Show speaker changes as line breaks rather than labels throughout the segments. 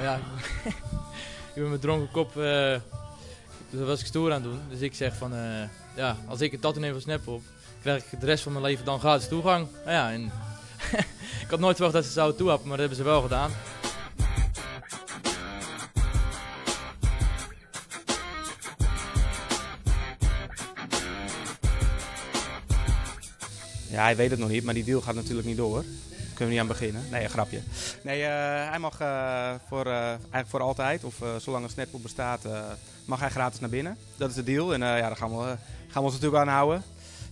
Ja, ik ben met dronken kop, dat was ik stoer aan het doen. Dus ik zeg van, eh, ja, als ik het tattoo neem van Snapop, krijg ik de rest van mijn leven dan gratis toegang. Nou ja, en ik had nooit verwacht dat ze het zouden toehappen, maar dat hebben ze wel gedaan.
Ja, hij weet het nog niet, maar die deal gaat natuurlijk niet door. Kunnen we niet aan beginnen. Nee, een grapje. Nee, eh, hij mag eh, voor, eh, eigenlijk voor altijd, of eh, zolang een Snapple bestaat, eh, mag hij gratis naar binnen. Dat is de deal en eh, ja, daar gaan we, gaan we ons natuurlijk aan houden.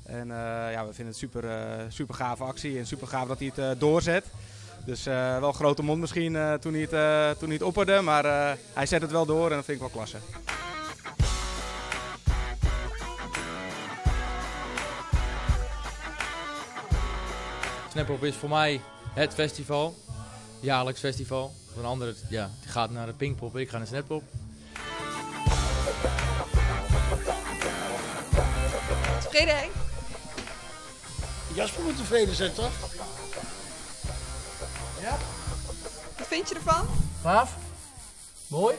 En eh, ja, we vinden het super, eh, super gave actie en super gaaf dat hij het eh, doorzet. Dus eh, wel grote mond misschien eh, toen, hij het, eh, toen hij het opperde, maar eh, hij zet het wel door en dat vind ik wel klasse.
Snapop is voor mij het festival, jaarlijks festival. Voor een ander, ja, die gaat naar de Pinkpop, ik ga naar Snapop.
Tevreden, Henk?
Jasper moet tevreden zijn, toch?
Wat vind je ervan?
Gaaf. Mooi.